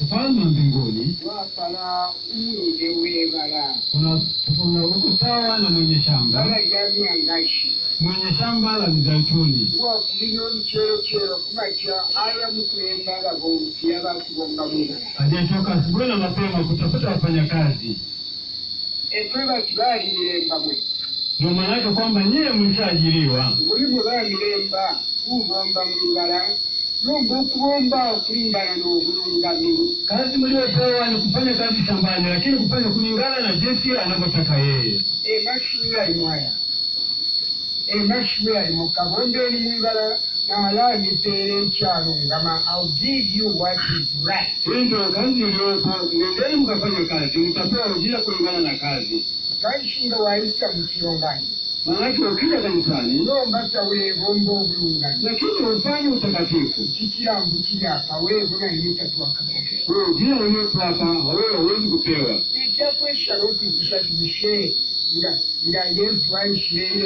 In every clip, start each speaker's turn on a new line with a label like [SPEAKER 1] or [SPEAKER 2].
[SPEAKER 1] ufalme wa mbinguni.
[SPEAKER 2] Wapala umwine webala
[SPEAKER 1] una una uko sawa na mwenye shamba. Mwenye shamba la mizaituni aliyetoka asubuhi na mapema kutafuta wafanyakazi. Ndio maana yake kwamba nyie mlishaajiriwa,
[SPEAKER 2] bamiremba kubomba mwibala nomba okubomba
[SPEAKER 1] kazi mliopewa ni kufanya kazi shambani, lakini kufanya kulingana na jinsi anavyotaka yeye.
[SPEAKER 2] emashumi alimu aya emashumi alimu kabonde eri mwibala n'alamipeera ekyalo ngama I'll give you what is right
[SPEAKER 1] Hii ndio kazi iliyopo. Nendeni mkafanya kazi, mtapewa ujira kulingana na kazi.
[SPEAKER 2] kanshinga waisa mu kirongani
[SPEAKER 1] Maanake ukija kanisani,
[SPEAKER 2] nombasa wevomba obulungami
[SPEAKER 1] lakini ufanye utakatifu,
[SPEAKER 2] kikirambu kiyapa apa weebona emitatu wakaboge
[SPEAKER 1] huo ujira uliopo hapa wewe kupewa.
[SPEAKER 2] ekyakweshala okwigisha tubishe nga nga yesu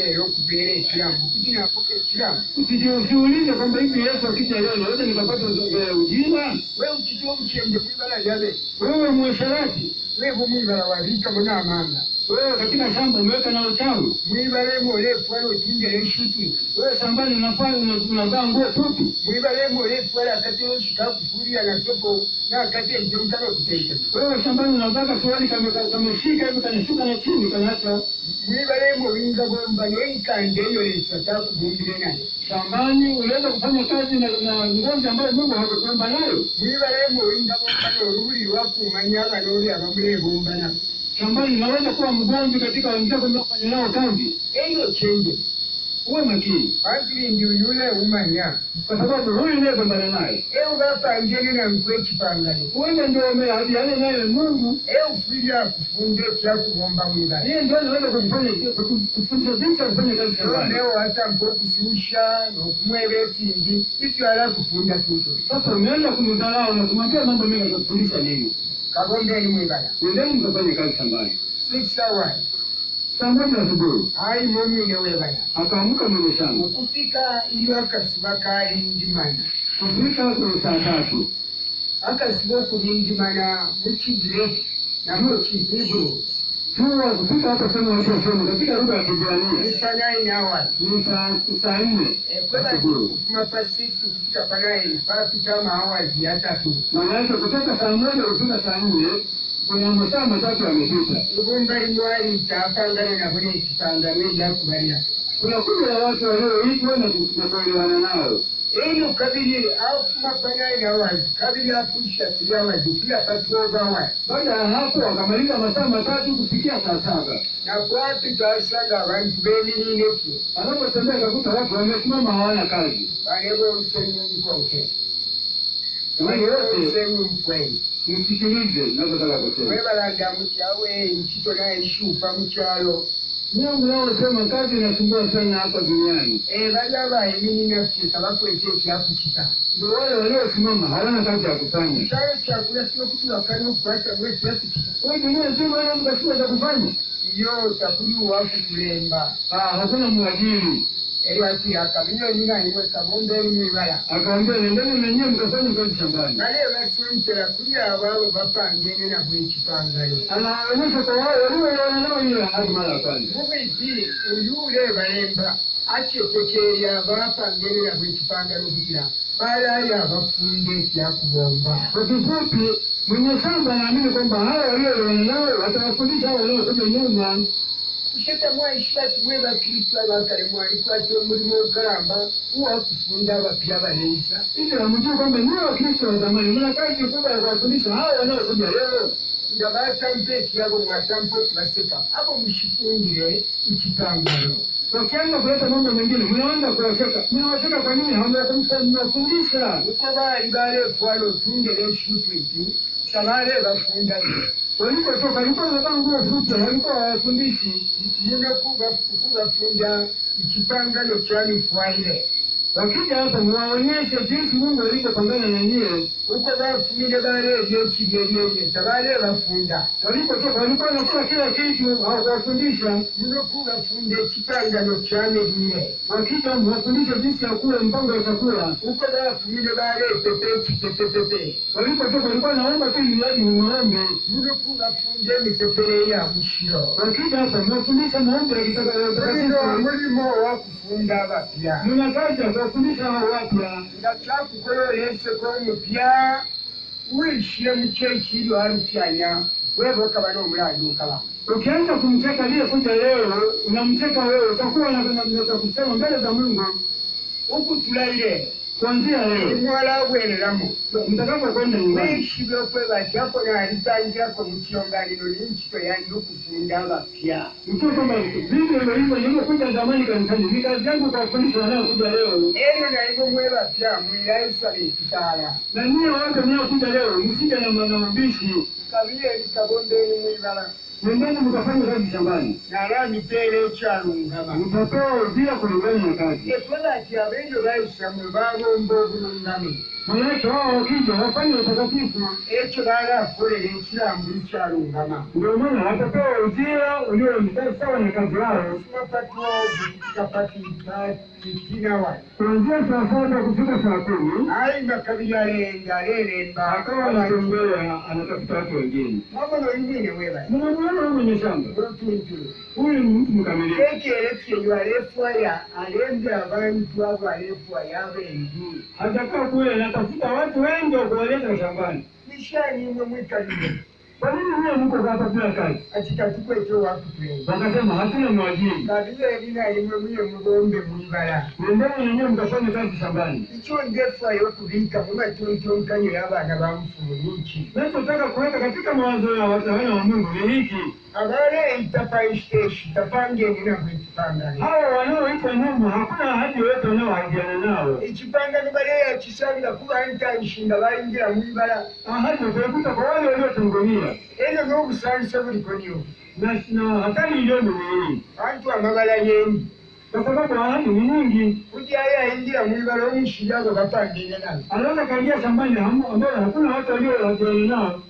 [SPEAKER 2] era okubeera ekirambu kuginafuka ekirambu
[SPEAKER 1] Usijiulize kwamba hivi Yesu akija leo naweza nikapata eh, ujira.
[SPEAKER 2] wewe obukyembe mwibala lyabe
[SPEAKER 1] Wewe mwesharati
[SPEAKER 2] weebo mwibala wabikamo n'amanga
[SPEAKER 1] wewe katika shamba umeweka
[SPEAKER 2] nalo changu
[SPEAKER 1] wewe shambani unafanya una- unavaa nguo fupi, wewe shambani unavaka kasuruali kame- kameshika hivi kanishuka na chini kanaacha. Shambani. Unaweza kufanya kazi na ngozi ambayo Mungu hakukuumba nayo. Shambani unaweza kuwa mgomvi katika wenzako mnaofanya nao kazi.
[SPEAKER 2] eyo kyenje
[SPEAKER 1] Uwe makini,
[SPEAKER 2] antilindi yule umanya
[SPEAKER 1] kwa sababu huyu unayegombana naye
[SPEAKER 2] eyo bapangene nankwe chipangani
[SPEAKER 1] huenda ndio umeahidiana naye Mungu.
[SPEAKER 2] eyo kufunde akufunda ekyakubomba mwibala
[SPEAKER 1] Yeye ndio anaweza kufanya kufundisha jinsi ya kufanya kazi shambani.
[SPEAKER 2] noneho watampa okususha n'okumweba ekindi itwala kufunda tuto
[SPEAKER 1] Sasa umeanza kumdharau na kumwambia mambo mengi, atakufundisha nini?
[SPEAKER 2] Kabomba eri mwibala
[SPEAKER 1] Nendeni mkafanye kazi shambani.
[SPEAKER 2] six hours
[SPEAKER 1] Saa moja asubuhi
[SPEAKER 2] ayi momwine webala
[SPEAKER 1] akaamka mwenye shamba
[SPEAKER 2] okufika iyo akasiba kalindimana
[SPEAKER 1] kufika kwenye saa tatu
[SPEAKER 2] akasiba okulindimana mukigire namo kihibru
[SPEAKER 1] Sura kufika hata sema watu wasema katika lugha ya Kiebrania
[SPEAKER 2] saa nane awali.
[SPEAKER 1] ni saa saa nne
[SPEAKER 2] Kwa
[SPEAKER 1] asubuhi.
[SPEAKER 2] kufuma pa six kufika pa nine papita maawazi atatu
[SPEAKER 1] Maana yake kutoka saa moja kufika saa nne kuna masaa matatu yamepita.
[SPEAKER 2] ibumba limwali tapangane mimi nekipangano kubalia.
[SPEAKER 1] Kuna kundi la watu walioitwa na na kuelewana nao.
[SPEAKER 2] Eyo kabiri afuma pa nine hours kabiri afusha three hours kila pa twelve hours
[SPEAKER 1] Baada ya hapo wakamaliza masaa matatu kufikia saa saba.
[SPEAKER 2] na kwapita asanga abantu b'eminine kye
[SPEAKER 1] Anapotembea akakuta watu wamesimama hawana kazi.
[SPEAKER 2] baneba olusenyu nkonke
[SPEAKER 1] Jamani
[SPEAKER 2] baneba
[SPEAKER 1] wote
[SPEAKER 2] olusenyu mpweni
[SPEAKER 1] msikilize ninachotaka kusema.
[SPEAKER 2] webalaga mukyawe nkito naeshupa
[SPEAKER 1] Nyinyi mnaosema kazi inasumbua sana hapa duniani
[SPEAKER 2] bali sababu hiyo si hapo ekyakukita
[SPEAKER 1] ndio wale waliosimama hawana kazi ya kufanya.
[SPEAKER 2] kyalo kyakulasiba okutuwakana kuacha wewe
[SPEAKER 1] Kwa Wewe dunia nzima haina mkasiwa za kufanya.
[SPEAKER 2] yo takuli wakukulemba
[SPEAKER 1] Ah, hakuna mwajiri.
[SPEAKER 2] Eri ati akabinyonyi naimwe kabomba eri mwibala
[SPEAKER 1] Akaambia nendeni nenyewe mkafanye kazi shambani.
[SPEAKER 2] kale basentera kuli abaabo bapangene nabwe ekipangalo mubiti uyule balemba akyetekerya bapangene nabwe ekipangalo kugira balayo abafunda ekyakubomba
[SPEAKER 1] Kwa kifupi, mwenye shamba naamini kwamba hawa walioelewana nao watawafundisha hao wanaokuja nyuma.
[SPEAKER 2] Kusheta mwaishati mwe bakristu abakale mwalikwata omulimo okulamba uwakufunda abapya balenza
[SPEAKER 1] Ili wamjue kwamba niwe Wakristo wa zamani mna kazi kubwa ya kuwafundisha hao wanaokuja leo.
[SPEAKER 2] nga batampa ekirabo mwatampa okubaseka abo mushifundire ekipangalo
[SPEAKER 1] Wakianza kuleta mambo mengine, mnaanza kuwacheka. Mnawacheka kwa nini? Hamnafundisha.
[SPEAKER 2] uko baali baleefwala walotunge eshutwiti sabaale bafundayo
[SPEAKER 1] Walipotoka walikuwa wanavaa nguo fupi, walikuwa hawafundishi.
[SPEAKER 2] muno kubafunda ekipangalo kyamifwaire
[SPEAKER 1] Wakija hapa niwaonyeshe jinsi Mungu alivyopambana na nyie.
[SPEAKER 2] uko bafumire baleebya tabale bale bafunda
[SPEAKER 1] Walipotoka walikuwa wanakula kila kitu, hawakuwafundisha.
[SPEAKER 2] muno kubafunda ekipangano kyamerinye
[SPEAKER 1] Wakija muwafundishe jinsi ya kula mpango wa chakula.
[SPEAKER 2] uko bafumire baleepepe ekipepepepe
[SPEAKER 1] Walipotoka walikuwa naomba tu ili yaji muombe.
[SPEAKER 2] muno kubafunda emipepere ya mshiro
[SPEAKER 1] Wakija hapa muwafundisha maombi ya kitaka- ya
[SPEAKER 2] mulino
[SPEAKER 1] utakatifu.
[SPEAKER 2] mulimo owakufunda abapya
[SPEAKER 1] Muna kazi hao wapya.
[SPEAKER 2] nga kyakukola olenseko omupya wiishire mu kyekiri walufyanya webokaba n'omulanduukaba
[SPEAKER 1] Ukianza kumcheka aliyekuja leo, unamcheka wewe, utakuwa na kusema mbele za Mungu.
[SPEAKER 2] Ukutulaire
[SPEAKER 1] kuanzia leo.
[SPEAKER 2] Emwala bwereramu
[SPEAKER 1] mtakapokwenda nyumbani.
[SPEAKER 2] wiishi byokwebatyako naalitangirako mu kyonganiro ninkito yandi okufunda abapya
[SPEAKER 1] Mtu kwamba vivyo hivyo hivyo nilivyokuja zamani kanisani, ni kazi yangu kuwafundisha wanaokuja leo,
[SPEAKER 2] eno naibo mwebapya mwiraisala ekitaala
[SPEAKER 1] na niye wake mnaokuja leo msije na na mabishi,
[SPEAKER 2] kabire ebikabombeeri mwibala
[SPEAKER 1] nendeni mkafanya kazi shambani,
[SPEAKER 2] ekyalungama
[SPEAKER 1] mtapewa ujira kulingana na kazi.
[SPEAKER 2] etwebati abenjo bayisa mwe obulungame
[SPEAKER 1] utakatifu,
[SPEAKER 2] ekyo
[SPEAKER 1] maana watapewa ujira ulio mstari sawa na kazi yao, kuanzia saa saba kufika saa kumi akawa anatembea anatafuta watu wengine.
[SPEAKER 2] weba
[SPEAKER 1] huyu mwenye shamba,
[SPEAKER 2] otuntulu
[SPEAKER 1] huyu ni mtu mkamilifu.
[SPEAKER 2] ekyerefyeyo alefwaya alembe abantu abo alefwaya abengi
[SPEAKER 1] Hatakaa kule anatafuta watu wengi wa kuwaleta shambani. Kwa nini nyie mko hapa bila kazi?
[SPEAKER 2] akikatukwekyo wakutwenga
[SPEAKER 1] Wakasema hatuna mwajiri,
[SPEAKER 2] kabiri erinaimwe mwiye mubombe mgombe
[SPEAKER 1] nendeni na nyie mkafanye kazi shambani.
[SPEAKER 2] ikyo ndefwayo okubiika mu matontonkanyo y'abaana ba mufumu niki
[SPEAKER 1] Nachotaka kuweka katika mawazo ya wana wa Mungu ni hiki:
[SPEAKER 2] Agare paisiteshi tapange nina ekipangano
[SPEAKER 1] hawa wanaoita nyuma, hakuna ahadi yoyote wanaoahidiana nao.
[SPEAKER 2] ekipangano baleeya kisanga kuba ntanshinga bayingira mwibala.
[SPEAKER 1] Ahadi utaikuta kwa wale waliotangulia, enjaga okusanyisa buli koniyo nakinaakalirira noweere
[SPEAKER 2] antu amagala yendi
[SPEAKER 1] kwa sababu ahadi ni nyingi. Anaweza kaingia shambani hamu- ambayo hakuna watu walioahidiana nao.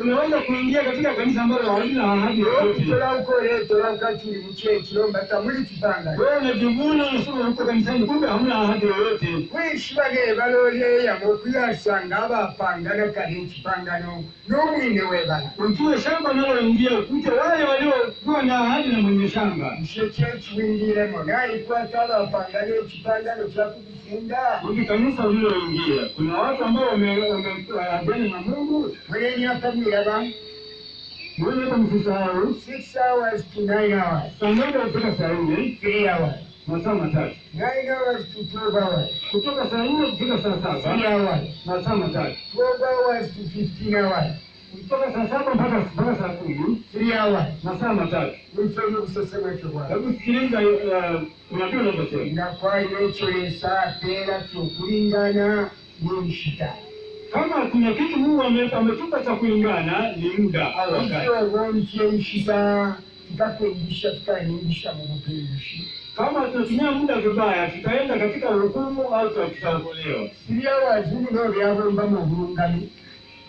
[SPEAKER 1] Unaweza kuingia katika kanisa ambalo halina ahadi yoyote.
[SPEAKER 2] tamuli
[SPEAKER 1] Wewe unajivuna unasema uko kanisani, kumbe hamna ahadi yoyote. Ujue shamba unaloingia ukute wale waliokuwa na ahadi na mwenye shamba.
[SPEAKER 2] kishe kyekiwingiremu nayikwata abapangana ekipangano kyakukufunda
[SPEAKER 1] Hili kanisa uliloingia kuna watu ambao wame- wameahidiana na Mungu.
[SPEAKER 2] mwenenyaka mwiraba
[SPEAKER 1] Mwezi hata msisahau,
[SPEAKER 2] 6 hours. To 9 hours.
[SPEAKER 1] Saa moja kufika saa nne.
[SPEAKER 2] 3 hours.
[SPEAKER 1] Masaa matatu,
[SPEAKER 2] 9 hours to 12 hours.
[SPEAKER 1] Kutoka saa nne kufika saa
[SPEAKER 2] 3
[SPEAKER 1] saba
[SPEAKER 2] hours.
[SPEAKER 1] Masaa matatu,
[SPEAKER 2] 12 hours to 15 hours
[SPEAKER 1] kutoka saa saba mpaka mpaka saa kumi.
[SPEAKER 2] 3 hours.
[SPEAKER 1] Masaa matatu.
[SPEAKER 2] mufanye obusesema bwana,
[SPEAKER 1] Hebu sikiliza, Unajua navyosema,
[SPEAKER 2] na kwa hiyo kwalina ekyoleesa peera ni mshita.
[SPEAKER 1] Kama kuna kitu Mungu ametupa cha kulingana ni muda au wakati.
[SPEAKER 2] ekyogonti ebishita tikakwendisha tukanindisha mu bupindushi
[SPEAKER 1] Kama tunatumia muda vibaya, tutaenda katika hukumu au tutaokolewa.
[SPEAKER 2] siryawazi ndio vyavomba obulungami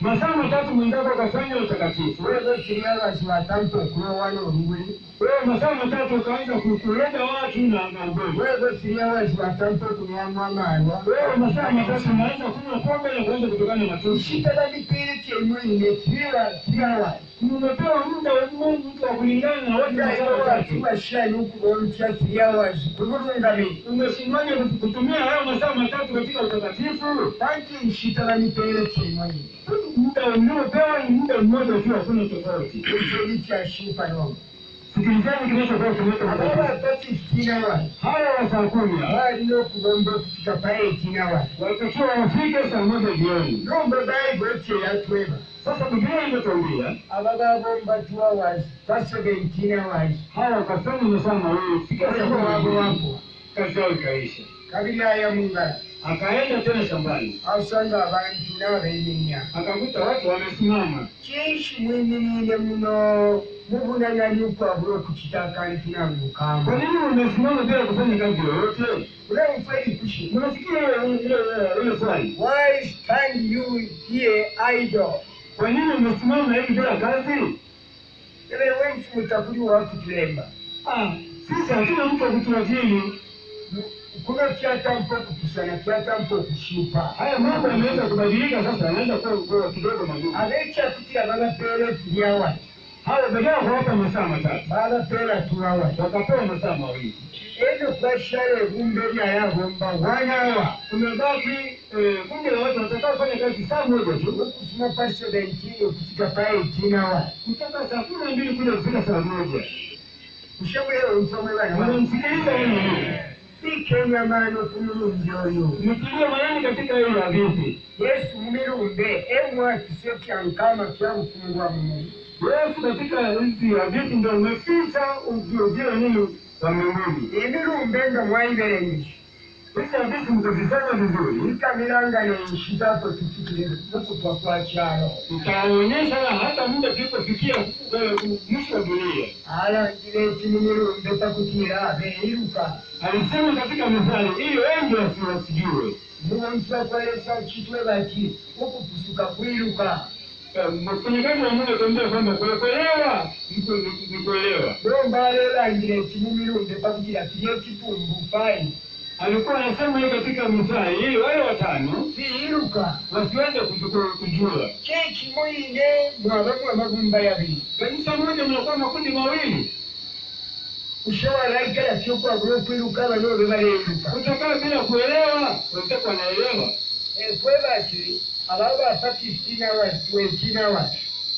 [SPEAKER 1] Masaa matatu mwenzako akafanya utakatifu,
[SPEAKER 2] weebo siryawazi watandika okulowana olubuli
[SPEAKER 1] wewe masaa matatu ukaanza ku- kuleta watu na na ugonjwa.
[SPEAKER 2] weebo siryawazi watandika okunywamu amaanwa
[SPEAKER 1] Wewe masaa matatu unaanza kunywa pombe na kuanza kutokana na matusi.
[SPEAKER 2] ishitala bipiira kyemwine siryawazi
[SPEAKER 1] Umepewa muda wa Mungu wa kulingana na watu masaa matatu.
[SPEAKER 2] washani okuba olutya siryawazi kubulungami
[SPEAKER 1] Umeshindwaje kutumia hayo masaa matatu katika utakatifu?
[SPEAKER 2] anti nshitala mipeere kyemwine
[SPEAKER 1] Muda uliopewa ni muda mmoja tu, hakuna tofauti.
[SPEAKER 2] ekyo bikyashipa nomo
[SPEAKER 1] Sikilizeni kinachokuwa kileta
[SPEAKER 2] ababa
[SPEAKER 1] utakatifu.
[SPEAKER 2] ba fifteen hours
[SPEAKER 1] Hawa wa saa kumi hawa,
[SPEAKER 2] balina okugomba okufika pa eighteen hours
[SPEAKER 1] watakiwa wafike saa moja jioni.
[SPEAKER 2] nomba bayibuli kyeyatweba
[SPEAKER 1] Sasa Biblia imetuambia
[SPEAKER 2] ababa bomba two hours pa seventeen hours
[SPEAKER 1] hawa wakafanya masaa mawili, fika saa
[SPEAKER 2] waliwo
[SPEAKER 1] kumi
[SPEAKER 2] wabo
[SPEAKER 1] na mbili,
[SPEAKER 2] wabo
[SPEAKER 1] kazi yao ikaisha.
[SPEAKER 2] kabiri aya mungala
[SPEAKER 1] akaenda tena shambani,
[SPEAKER 2] asanga abantu n'abeeminya
[SPEAKER 1] akakuta watu wamesimama.
[SPEAKER 2] kinshi mwimirire muno mubunanani kwabula okukitaka
[SPEAKER 1] Kwa nini umesimama bila kufanya kazi yoyote?
[SPEAKER 2] ulemfa kushi.
[SPEAKER 1] Unasikia ile swali?
[SPEAKER 2] why stand you here idle
[SPEAKER 1] Kwa nini umesimama hivi bila kazi?
[SPEAKER 2] Ile ebewe mtakuliwa watu kilemba.
[SPEAKER 1] Ah, sisi hatuna mtu wa kutuajiri.
[SPEAKER 2] kuno kyatampa okukusana kyatampa okushupa
[SPEAKER 1] Haya mambo yameanza kubadilika sasa, yanaanza kuwa kuwa kidogo magumu.
[SPEAKER 2] abekyakutira babapeera tulyawa
[SPEAKER 1] Hawa badala ya kuwapa masaa matatu
[SPEAKER 2] babapeera tulawa
[SPEAKER 1] wakapewa masaa mawili.
[SPEAKER 2] eno kwashara ebumba eryayabomba wanawa
[SPEAKER 1] Tumebaki eh, kundi la watu watakaofanya kazi saa moja tu
[SPEAKER 2] okufuma pa 17 okufika pa 18 awa
[SPEAKER 1] kutoka saa kumi na mbili kuja kufika saa moja.
[SPEAKER 2] kushabulero nsomwe bana
[SPEAKER 1] Unamsikiliza yeye mwenyewe.
[SPEAKER 2] sikenyamano ku mulungi oyo
[SPEAKER 1] mutilie manani katika hiyo hadithi.
[SPEAKER 2] yesu mu mirumbe emwakise kyankama kyabufungwa mu
[SPEAKER 1] Yesu katika hizi hadithi ndo umeficha ujio nini wa mbinguni.
[SPEAKER 2] emirumbe nga mwayiberengeje
[SPEAKER 1] Hizi vitu mkizisoma vizuri,
[SPEAKER 2] Kamilanga ni nchi zako tufikire mukutwa kwa kyalo
[SPEAKER 1] na hata muda tulipofikia eh, mwisho wa dunia.
[SPEAKER 2] alangire eki mu mirumbe takutira beiruka
[SPEAKER 1] Alisema katika mithali hiyo, wengi wasiwasijue.
[SPEAKER 2] muntu akolesa kitwe bati okukusuka kwiruka
[SPEAKER 1] Mfanyakazi wa Mungu atuambia kwamba kuelewa ni kuelewa.
[SPEAKER 2] lomba alelangire eki mu mirumbe takutira kile ekitumbu fayi
[SPEAKER 1] Alikuwa anasema hiyo katika mithali ili wale watano.
[SPEAKER 2] Tiiruka
[SPEAKER 1] wasiweze kuju- kujua.
[SPEAKER 2] kyekimuyine mwabamu amagumba yabiri
[SPEAKER 1] Kanisa moja mnakuwa makundi mawili,
[SPEAKER 2] ushobora ikala kyokwagula okwiruka abanoobe baleiruka
[SPEAKER 1] kutoka bila kuelewa, wenzako wanaelewa.
[SPEAKER 2] ekwe bati ababa bafa 15 hours 20 hours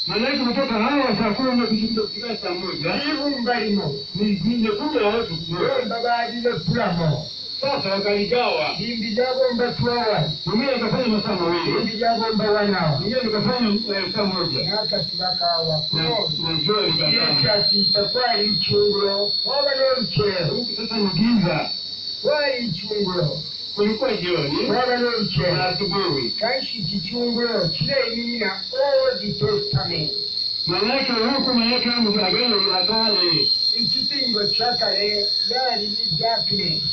[SPEAKER 1] Maanake kutoka hawa saa kumi na kushika kufika saa moja.
[SPEAKER 2] Ibumba lino
[SPEAKER 1] ni kundi la watu.
[SPEAKER 2] Lomba balile pulamo
[SPEAKER 1] Sasa wakaligawa
[SPEAKER 2] himbi jagomba tuwawa,
[SPEAKER 1] mwenyewe akafanya masaa mawili,
[SPEAKER 2] himbi jagomba wanawa,
[SPEAKER 1] mwenyewe nikafanya masaa eh, moja, naka sibakawa
[SPEAKER 2] njolikakasisa kwali ichungulo waba n'oluchero
[SPEAKER 1] huku sasa ni giza,
[SPEAKER 2] kwali ichungulo
[SPEAKER 1] kulikuwa jioni,
[SPEAKER 2] waba
[SPEAKER 1] n'oluchero
[SPEAKER 2] na
[SPEAKER 1] asubuhi,
[SPEAKER 2] kaishi kichungulo kile imina Old Testament.
[SPEAKER 1] Manake huku manake agano la kale,
[SPEAKER 2] ikipingo cha kale eh, yali ni darkness.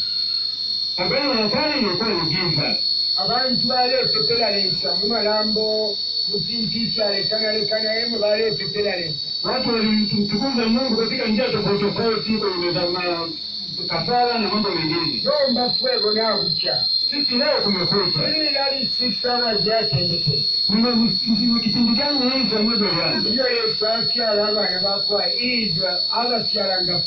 [SPEAKER 1] La kale ilikuwa ni giza.
[SPEAKER 2] abantu baleepeperalesa mu malambo mutintiisi alekanalekanaemu baleepeperalesa
[SPEAKER 1] Watu walimtukuza Mungu katika njia tofauti tofauti, kwenye kafara na mambo mengine.
[SPEAKER 2] Yomba fwebo nabukya
[SPEAKER 1] Sisi leo kumekucha,
[SPEAKER 2] lirali six hours yatendeke
[SPEAKER 1] ni kipindi gani cha moja ulianza?
[SPEAKER 2] iyo yesu akyala abaana bakwayirizwa abakyalanga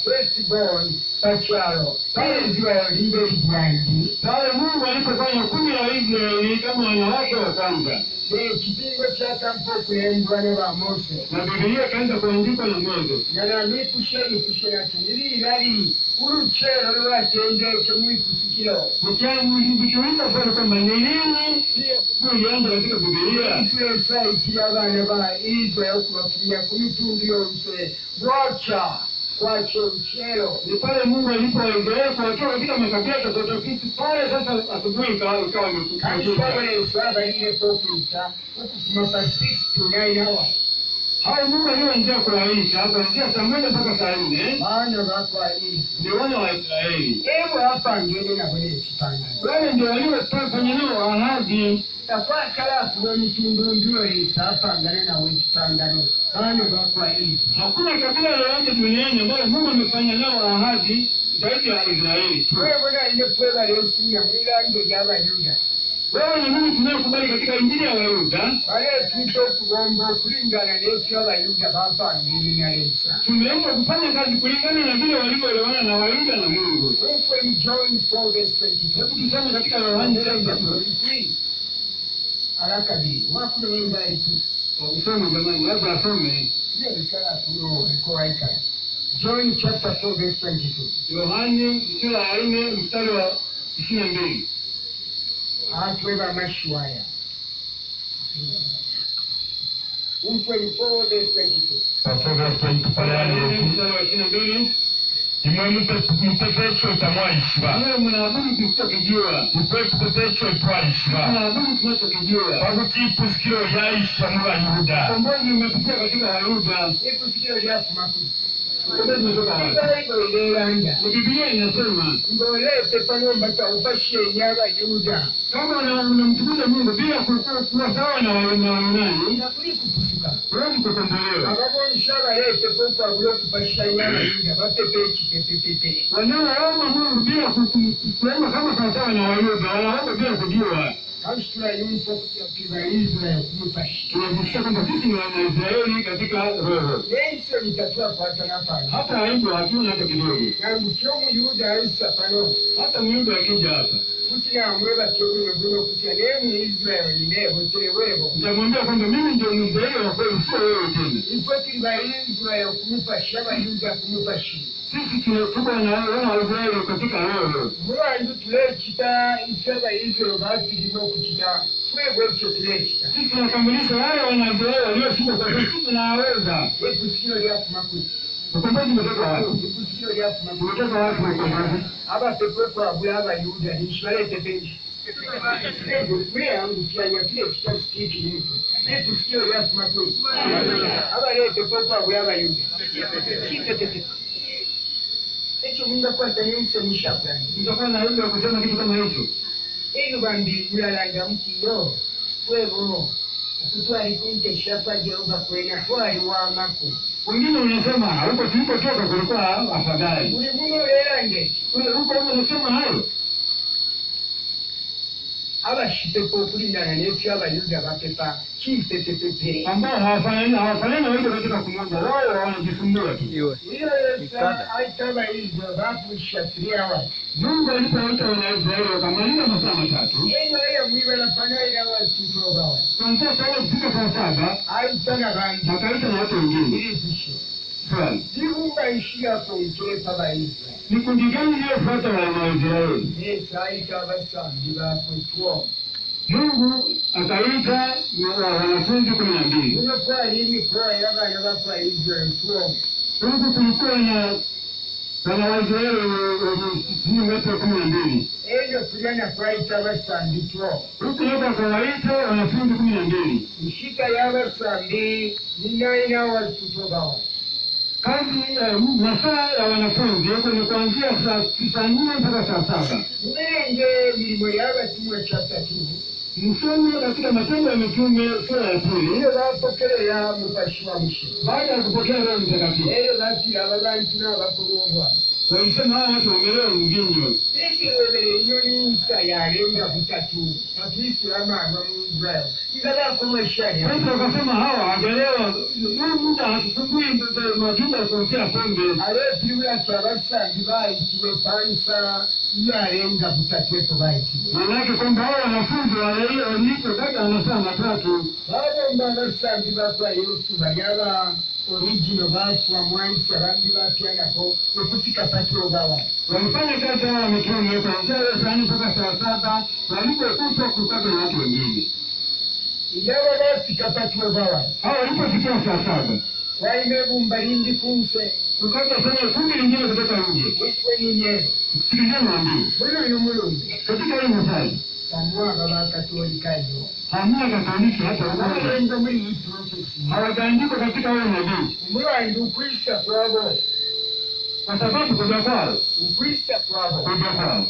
[SPEAKER 2] born bakyalo bayirizwa limberi gwangi
[SPEAKER 1] Pale Mungu alipofanya kundi la Israeli kama wanawake wa kwanza,
[SPEAKER 2] ekipingo kyatampa okulembwa ne ba mose.
[SPEAKER 1] Na Biblia ikaanza kuandikwa na Moses.
[SPEAKER 2] nga namikushe mikushe nati nilirali ulukyero lwatendeke mwikusikiro
[SPEAKER 1] sana kwamba ni nini? ilianza katika Biblia,
[SPEAKER 2] itwesa ikiri abaana ba israel okubafunya kumitu mitundu mse. Wacha kwakyo olukyero
[SPEAKER 1] ni pale Mungu alipowaeleza kuwatoa katika makabila tofauti tofauti. Pale sasa asubuhi ikawa ikawa imekucha.
[SPEAKER 2] kankibabalesa abalireko okuyita okufuma pa 6 to 9 hours
[SPEAKER 1] Hao Mungu aliyoanzia kuwaita kuanzia saa moja mpaka saa nne
[SPEAKER 2] baana bakwairi
[SPEAKER 1] ni wana wa Israeli.
[SPEAKER 2] ebwe apangene nabo nekipangano
[SPEAKER 1] Wale ndio waliofanya nao ahadi.
[SPEAKER 2] takwakala akuba omutundu ndyoyesa apangane nawe ekipangano baana bakwairi
[SPEAKER 1] Hakuna kabila lolote duniani ambalo Mungu amefanya nao ahadi zaidi ya Israeli tu.
[SPEAKER 2] twebona ine twebala esunya mwilando lyabayuda
[SPEAKER 1] Wewe ni Mungu tunayekubali katika Injili ya Wayuda?
[SPEAKER 2] Abayuda bapangiri nalesa
[SPEAKER 1] tumeomba kufanya kazi kulingana na vile walivyoelewana na Wayuda na Mungu.
[SPEAKER 2] From John 4 verse 22.
[SPEAKER 1] Hebu tusome katika Yohana Usome jamani, labda asome.
[SPEAKER 2] Nebikala kuno ekowaikala john chapter 4 verse 22
[SPEAKER 1] Yohani sura ya nne mstari wa ishirini na mbili.
[SPEAKER 2] atweba amashwaya 124 verse 22
[SPEAKER 1] Sura ya nne wa ishirini na mbili.
[SPEAKER 3] imwe mupete tamwaishiba tupete echo twaishiba pakuti ipusikiro yaisha mu bayuda
[SPEAKER 1] Ni Biblia inasema
[SPEAKER 2] ng'olete panombaka ufashenya abayuda
[SPEAKER 1] kama unamtukuza Mungu bila ku- ku- kuwa sawa na wa- Wayunani,
[SPEAKER 2] nakuli kupusuka
[SPEAKER 1] huwezi kukombolewa.
[SPEAKER 2] ababonsha balete pokwabula okufashanya abayuda bapepe ekitepepepe
[SPEAKER 1] Wanaoomba Mungu bila ku- ku- kama sawasawa na Wayuda, wanaomba bila kujua.
[SPEAKER 2] Kasitulayinza tubaisraeli kumufasha
[SPEAKER 1] Tunajisikia kwamba sisi ni Wanaisraeli katika roho,
[SPEAKER 2] nensoni tatwakwata napano
[SPEAKER 1] hata hivyo hatuna hata kidogo.
[SPEAKER 2] nangu kyomuyuda alisa pano
[SPEAKER 1] Hata Myuda akija hapa
[SPEAKER 2] kuti namwe batebuno buno kutya naye muisraeli neeboteebwebo
[SPEAKER 1] nitamwambia kwamba mimi ndio Mwisraeli wa kweli, sio wewe tena.
[SPEAKER 2] ifo tuli baisraeli kumufasha abayuda kumufashira
[SPEAKER 1] sisi tumekuja na wema Israeli katika roho.
[SPEAKER 2] Mwanzo tuliyechita ishara hizo basi kimo kuchita twebwe tuliyochita.
[SPEAKER 1] Sisi tunakamilisha wale wana Israeli waliofika kwa sisi tunaweza.
[SPEAKER 2] Hebu sikio lako makuti.
[SPEAKER 1] Ukombozi umetoka wapi?
[SPEAKER 2] Hebu sikio lako makuti.
[SPEAKER 1] Umetoka wapi ukombozi?
[SPEAKER 2] Aba pepo kwa Abu Yaba Yuda ni ishara tepenji. Mwe yangu pia nyakile kitasi kiki Hebu sikio lako makuti. Aba leo pepo kwa Abu Yaba Yuda. Kipetete. Abayuda Kitetete. ekyo mungakwata nensemushakulani
[SPEAKER 1] Nitakuwa na ya kusema kitu kama hicho.
[SPEAKER 2] Hivi bambi mulalanga mutiyo twebo okutwali kunteshapa jehova kwena wa mako.
[SPEAKER 1] Wengine unasema huko tulipotoka kulikuwa afadhali. Ulimwengu huko huko unasema hayo.
[SPEAKER 2] Abashipepa okulingana n'ekyo abayuda bapepa kipepepepe
[SPEAKER 1] Ambao hawafanani hawafanani na wengine katika kumoja. Wao wanajisumbua tu.
[SPEAKER 2] iyo yesa aita abayuda bapusha three hours
[SPEAKER 1] Mungu alipowaita Wanaisraeli wakamaliza masaa matatu. Kuanzia saa ile kufika saa saba
[SPEAKER 2] aita nabantu
[SPEAKER 1] akaita na watu wengine.
[SPEAKER 2] irikushe
[SPEAKER 1] Swali.
[SPEAKER 2] zibumba ishiyako nkepa abayuda
[SPEAKER 1] Ni kundi gani iliyofuata Wanaisraeli?
[SPEAKER 2] esa aita abasambi bakwetwo
[SPEAKER 1] Mungu akaita wa- wanafunzi kumi na mbili.
[SPEAKER 2] muno kwali emikolo y'abaana bakwa israeli two
[SPEAKER 1] Huku kulikuwa na wana Waisraeli wenye sijui watu kumi na mbili.
[SPEAKER 2] eno kulyana kwaita abasambi two
[SPEAKER 1] Huku yote akawaita wanafunzi kumi na mbili.
[SPEAKER 2] nshika y'abasambi ninaina wasitutobawa
[SPEAKER 1] Kazi ya masaa ya wanafunzi ni kuanzia saa nne mpaka saa saba. Msome katika Matendo ya Mitume sura ya pili, baada ya kupokea Roho Mtakatifu. Walisema hawa watu wamelewa mvinyo.
[SPEAKER 2] ekelebere ennyonyi nsa yalenga butatu akiyisiramu ava mu israel
[SPEAKER 1] njagala kumweshanyaakasema hawa agalewa muda hatusubui matunda sofia pombe
[SPEAKER 2] aleetibulaso abasangi baayitibwe pansa yalenga butatu epo
[SPEAKER 1] baayitibwe manake kwamba hawa wanafunzi walikogaga masaa matatu
[SPEAKER 2] bagomba abasangi bafa yesu bayaba origino bafa não sei se okusika patiro bawa
[SPEAKER 1] Walifanya kazi hao mitume kuanzia saa nne mpaka saa saba walipokufa kukaga na watu wengine.
[SPEAKER 2] yaba bafika bawa
[SPEAKER 1] Hao walipofikia saa saba.
[SPEAKER 2] Walina ebumba lindi kunse
[SPEAKER 1] kukaja tena kundi lingine kutoka nje.
[SPEAKER 2] witwe ninyero
[SPEAKER 1] Sikilizeni waambie,
[SPEAKER 2] muno uyu mulumbi
[SPEAKER 1] katika hii mstari
[SPEAKER 2] bamwaba bakatolikayo
[SPEAKER 1] hamna katoliki hata hawajaandikwa katika huyo nabii,
[SPEAKER 2] omulwanyi ukwisa kwabo
[SPEAKER 1] kwa sababu kuja kwao
[SPEAKER 2] ukwisa kwabo
[SPEAKER 1] kuja kwao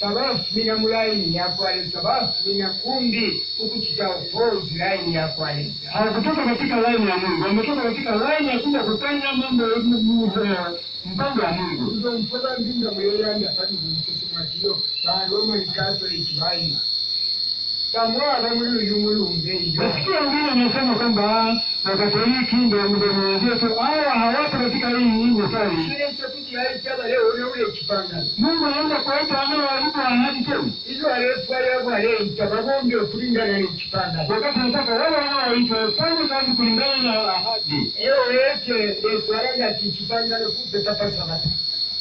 [SPEAKER 2] tabafumina mu layini yakwalesa bafumina kumbi ukukita opozi layini yakwalesa
[SPEAKER 1] hawakutoka katika laini ya Mungu, wametoka katika laini ya kuja kufanya mambo ya Mungu, eh, mpango wa Mungu.
[SPEAKER 2] nzo mpaka mbinga mweyanda palibumusesi mwatiyo balomani katoliki bayina tamwaba muri uyu mulumbi eyo
[SPEAKER 1] Nasikia wengine wanasema kwamba wakatoliki ndio mdomo wenzetu, hawa hawapo katika hii
[SPEAKER 2] ekipangano
[SPEAKER 1] Mungu anaweza kuwaita wale walipo wanadi tena, wakati nataka wale wanaoitwa wafanye kazi kulingana na ahadi.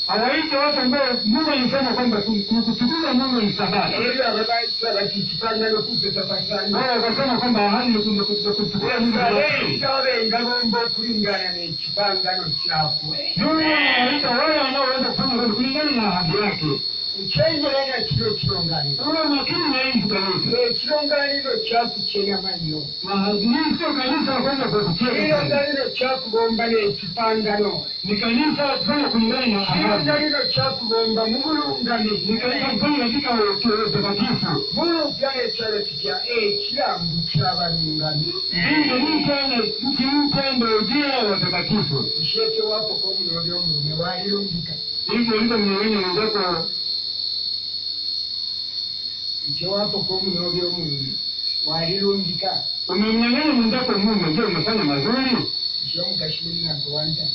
[SPEAKER 1] Awaite watu ambao Mungu alisema kwamba ku- ku- kutukuza Mungu ni sabato. Wakasema kwamba ahadi ni ku- ku- kutukuza Mungu. Wale wanaoenda kufanya kulingana na ahadi yake.
[SPEAKER 2] Ekyengeranya kiro kironganiro.
[SPEAKER 1] Uwe makini na hii kanisa.
[SPEAKER 2] Ekironganiro kyakukyeyama nnyo. Ekironganiro kyakubomba n'ekipangano. Ekironganiro kyakubomba mu bulungame.
[SPEAKER 1] Ni kanisa kufanya katika utakatifu.
[SPEAKER 2] Bulupya ekyalo kitya ekirambu
[SPEAKER 1] wa. Hivyo hivyo mnyang'anya mwenzako
[SPEAKER 2] Mche wapo kwa munobi omulume walirungika.
[SPEAKER 1] umemnyang'anya mwenzako mume, je, umefanya mazuri?
[SPEAKER 2] Mche omukashimuli na wanta.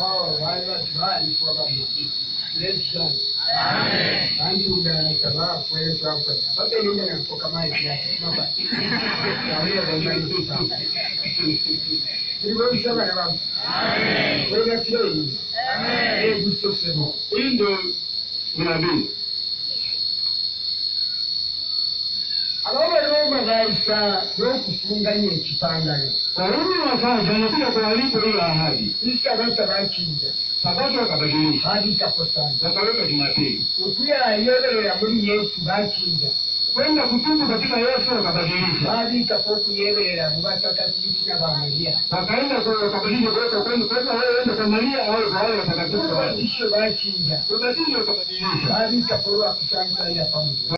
[SPEAKER 2] Oh, wali bati baalifwa bama. Leshan. Kandi bafwe twafwe. Babelinga nafoka maji yake. Maba. Yawia bamaliza. Tulikuwa msaba na baba. Wewe kirei. Eh, gusosemo.
[SPEAKER 1] Hii ndio unabii.
[SPEAKER 2] Ababaroma baisa n'okufunganya ekipangano.
[SPEAKER 1] Warumi wakaja wanakuja kuharibu ile ahadi.
[SPEAKER 2] Isabata bakinja.
[SPEAKER 1] Sabato wakabadilisha,
[SPEAKER 2] Baabikako sana.
[SPEAKER 1] wakaweka Jumapili.
[SPEAKER 2] Okuyeyeberera muri Yesu bakinja.
[SPEAKER 1] Kwenda kutubu katika Yesu wakabadilisha,
[SPEAKER 2] Baabikako okuyeberera mu batakatifu n'abamaliya.
[SPEAKER 1] Akaenda kwa- kabadilisha kwa kwenda kwenda wewe enda Samaria au kwa wale watakatifu wale.
[SPEAKER 2] Kwa kabadilisha.
[SPEAKER 1] Ubatizo wakabadilisha.
[SPEAKER 2] Baabikako ya pamoja.